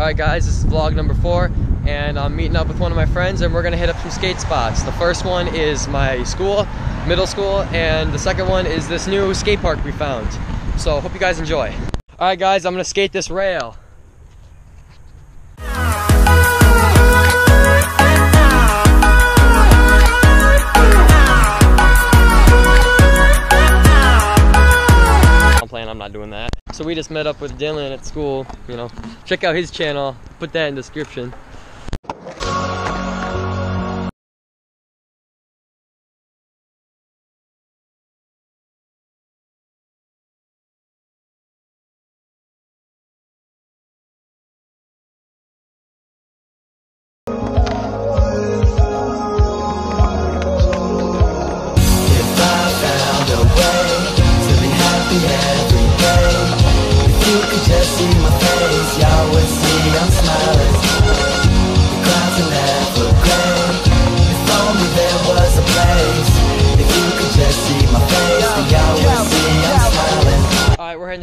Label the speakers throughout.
Speaker 1: Alright guys, this is vlog number four and I'm meeting up with one of my friends and we're gonna hit up some skate spots. The first one is my school, middle school, and the second one is this new skate park we found. So hope you guys enjoy. Alright guys, I'm gonna skate this rail. So we just met up with Dylan at school, you know. Check out his channel, put that in description.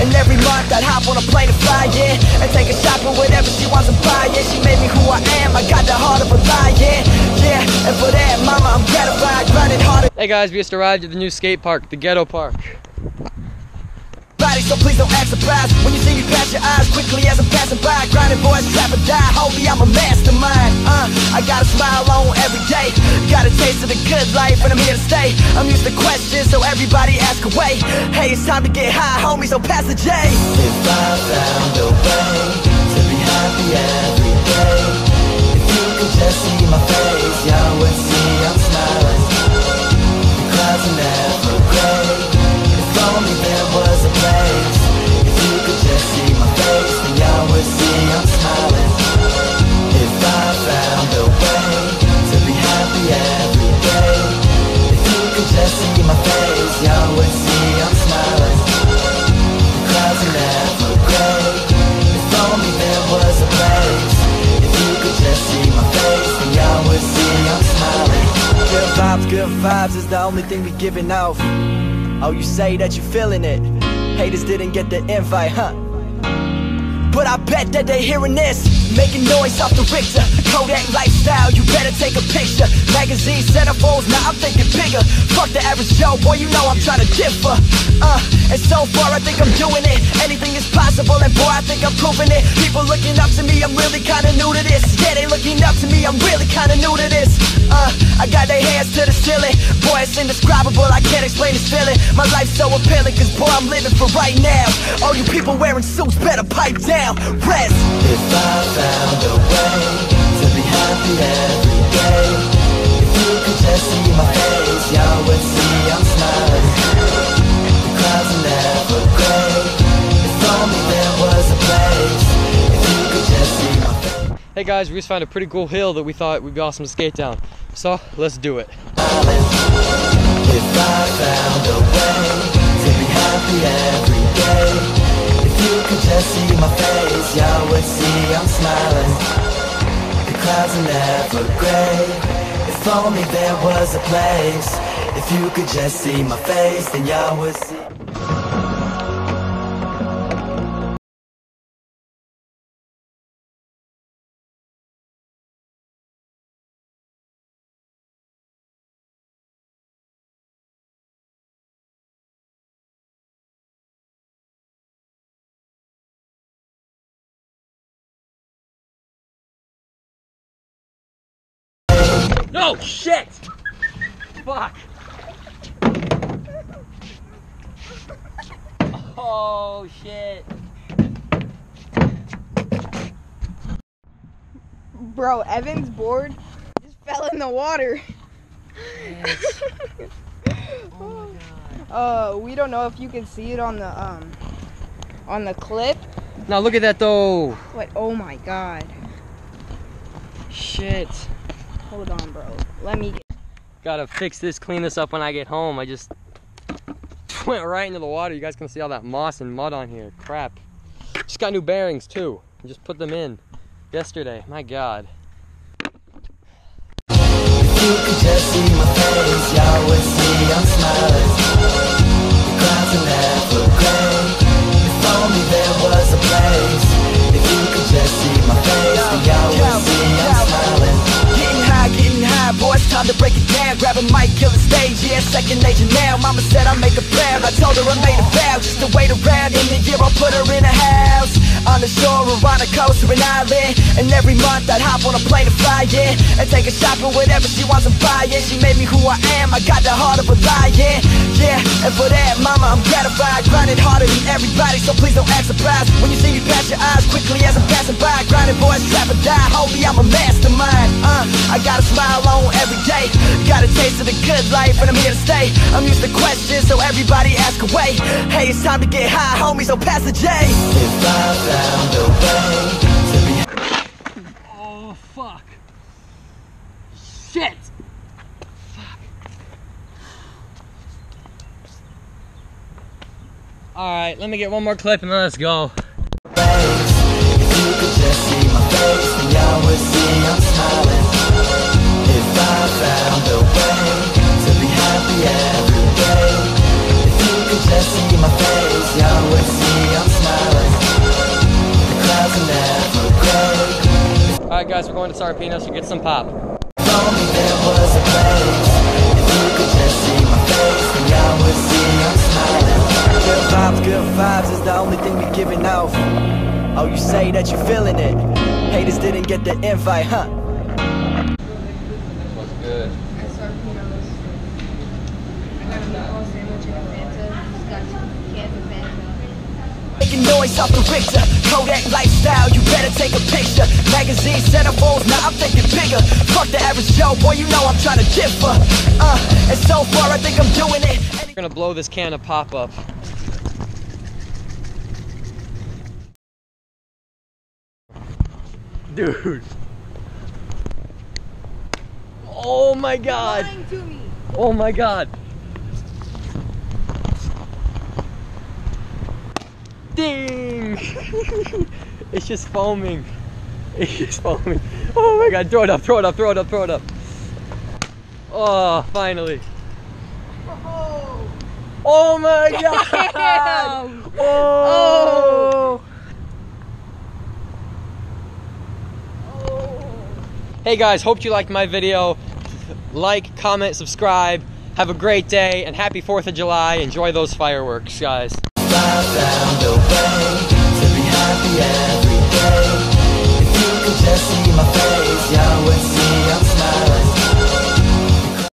Speaker 2: And every month I'd hop on a plane and fly, And take her shopping, whatever she wants to buy, She made me who I am, I got the heart of a lion, yeah. And for that, mama, I'm gratified, grinding harder.
Speaker 1: Hey guys, we just arrived at the new skate park, the Ghetto Park.
Speaker 2: Body, so please don't act surprised when you see me pass your eyes quickly as I'm passing by. Grinding boys, trap or die. Homie, I'm a mastermind. Uh, I got a smile on every day. Got a taste of the good life, and I'm here to stay. I'm used to questions, so everybody ask away. Hey, it's time to get high, homie, so pass the J.
Speaker 3: If I found a way to be happy every day If you could just see my face, y'all would see I'm smiling The clouds are never only
Speaker 2: thing we giving out. Oh, you say that you feeling it. Haters didn't get the invite, huh? But I bet that they hearing this Making noise off the Richter. Kodak lifestyle, you better take a picture. Magazine centerfolds, now I'm thinking bigger. Fuck the average Joe, boy, you know I'm trying to differ. Uh, and so far I think I'm doing it. Anything is possible, and boy, I think I'm proving it. People looking up to me, I'm really kinda new to this. Yeah, they looking up to me, I'm really kinda new to this. Uh, I got their hands to the ceiling. Boy, it's indescribable, I can't explain this feeling. My life's so appealing, cause boy, I'm living for right now. All you people wearing suits better pipe down, rest.
Speaker 3: If I found a way to be happy every day. If you could just see my face Y'all would see I'm smiling. The clouds are never gray. If only there was a place. If you could just see my face.
Speaker 1: Hey guys, we just found a pretty cool hill that we thought would be awesome to skate down. So let's do it.
Speaker 3: If I found a way to be happy every day smiling. The clouds are never gray. If only there was a place. If you could just see my face, then y'all would see
Speaker 1: No shit! Fuck! Oh shit!
Speaker 4: Bro, Evan's board just fell in the water.
Speaker 1: Oh my god.
Speaker 4: Uh, we don't know if you can see it on the um on the clip.
Speaker 1: Now look at that though.
Speaker 4: What? Oh my god.
Speaker 1: Shit.
Speaker 4: Hold on, bro. Let me. Get...
Speaker 1: Gotta fix this, clean this up when I get home. I just went right into the water. You guys can see all that moss and mud on here. Crap. Just got new bearings too. I just put them in yesterday. My God.
Speaker 3: You could just see my face, y'all would see I'm smiling. The clouds are never gray. If only there was a place. If you could just see
Speaker 2: a mic, kill the stage, yeah, second nature now. Mama said I make a proud. I told her I made a vow just to wait around. In the year, I'll put her in a house. On the shore or on a coast or an island. And every month I'd hop on a plane to fly, yeah. And take her shopping, whatever she wants to buy, yeah. She made me who I am, I got the heart of a lion, yeah. And for that, mama, I'm gratified. Grinding harder than everybody, so please don't act surprised. When you see me pass your eyes quickly as I'm passing by. Grinding boys, trap or die, homie, I'm a mastermind. I got a smile on every day. Got a taste of the good life, and I'm here to stay. I'm used to questions, so everybody ask away. Hey, it's time to get high, homie, so pass the J.
Speaker 3: If I found a way to be
Speaker 1: Oh, fuck. Shit. Alright, let me get one more clip and then let's go. Guys, we're going to Sarpino, so get some pop.
Speaker 3: If only there was a place. If you could just see my face, then y'all would see I'm smiling.
Speaker 2: Good vibes, good vibes is the only thing we giving off. Oh, you say that you're feeling it. Haters didn't get the invite, huh?
Speaker 1: What's good?
Speaker 2: Making noise off the Richter. Kodak lifestyle, you better take a picture. Magazine centerfolds, now I'm thinking bigger. Fuck the average Joe, boy, you know I'm trying to differ. Uh, and so far I think I'm doing it.
Speaker 1: We're gonna blow this can of pop up. Dude. Oh my god.
Speaker 4: To me.
Speaker 1: Oh my god. Ding! it's just foaming. It's just foaming. Oh my god, throw it up, throw it up, throw it up, throw it up. Oh, finally. Oh my god!
Speaker 4: Damn.
Speaker 1: Oh! Hey guys, hope you liked my video. Like, comment, subscribe. Have a great day and happy 4th of July. Enjoy those fireworks, guys
Speaker 3: every day. If you could just see my face, you would see I'm